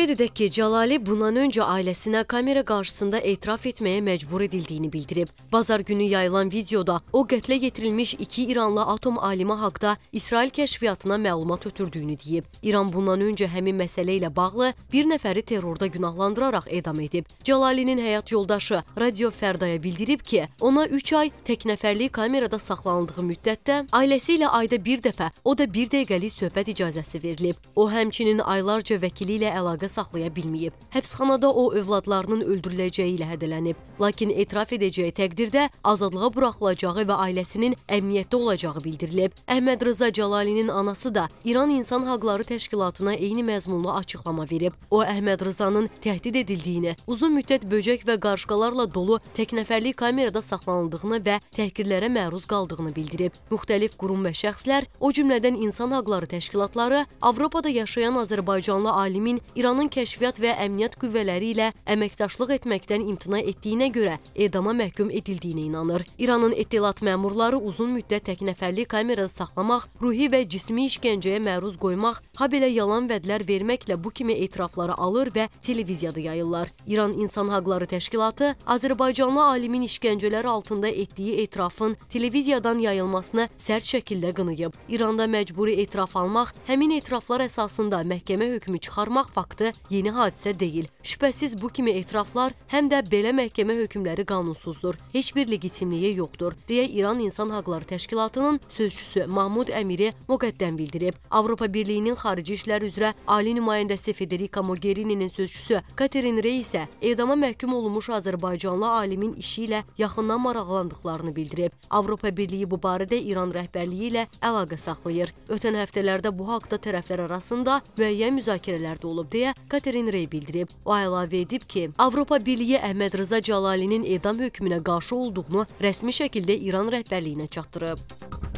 Qeyd edək ki, Cəlali bundan öncə ailəsinə kamera qarşısında etiraf etməyə məcbur edildiyini bildirib. Bazar günü yayılan videoda o qətlə yetirilmiş iki İranlı atom alimi haqda İsrail kəşfiyyatına məlumat ötürdüyünü deyib. İran bundan öncə həmin məsələ ilə bağlı bir nəfəri terrorda günahlandıraraq edam edib. Cəlalinin həyat yoldaşı Radio Fərdaya bildirib ki, ona 3 ay tək nəfərli kamerada saxlanıldığı müddətdə ailəsi ilə ayda bir dəfə, o da bir dəqiqəlik söhbət icazəsi verilib. O həmçinin aylarca vəkili ilə əlaqə saxlaya bilməyib. Həbsxanada o övladlarının öldürüləcəyi ilə hədələnib. Lakin etiraf edəcəyi təqdirdə azadlığa buraxılacağı və ailəsinin əmniyyətdə olacağı bildirilib. Əhməd Rıza Cəlalinin anası da İran İnsan Haqları Təşkilatına eyni məzmunlu açıqlama verib. O Əhməd Rızanın təhdid edildiyini, uzun müddət böcək və qarışqalarla dolu təknəfərlik kamerada saxlanıldığını və təhqirlərə məruz qaldığını bildirib. Müxtəlif qurum və şəxslər, o cümlədən İnsan Haqları Təşkilatları Avropada yaşayan Azərbaycanlı alimin İranın İranın kəşfiyyat və əmniyyət qüvvələri ilə əməkdaşlıq etməkdən imtina etdiyinə görə edama məhkum edildiyinə inanır. İranın ettilat məmurları uzun müddət təknəfərli kamerada saxlamaq, ruhi və cismi işgəncəyə məruz qoymaq, ha belə yalan vədlər verməklə bu kimi etirafları alır və televiziyada yayırlar. İran İnsan Haqları Təşkilatı Azərbaycanlı alimin işgəncələr altında etdiyi etirafın televiziyadan yayılmasını sərt şəkildə qınıyıb. İranda məcburi etiraf almaq, həmin etiraflar əsasında məhkəmə hökmü çıxarmaq faktı yeni hadisə deyil. Şübhəsiz bu kimi etiraflar həm də belə məhkəmə hökmləri qanunsuzdur. Heç bir legitimliyi yoxdur, deyə İran İnsan Haqları Təşkilatının sözçüsü Mahmud Əmiri müqəddəm bildirib. Avropa Birliyinin xarici işlər üzrə ali nümayəndəsi Federica Mogherininin sözçüsü Katerin Rey isə edama məhkum olunmuş Azərbaycanlı alimin işi ilə yaxından maraqlandıqlarını bildirib. Avropa Birliyi bu barədə İran rəhbərliyi ilə əlaqə saxlayır. Ötən həftələrdə bu haqda tərəflər arasında müəyyən müzakirələr də olub deyə Katerin Rey bildirib. O əlavə edib ki, Avropa Birliyi Əhməd Rıza Cəlalinin edam hökmünə qarşı olduğunu rəsmi şəkildə İran rəhbərliyinə çatdırıb.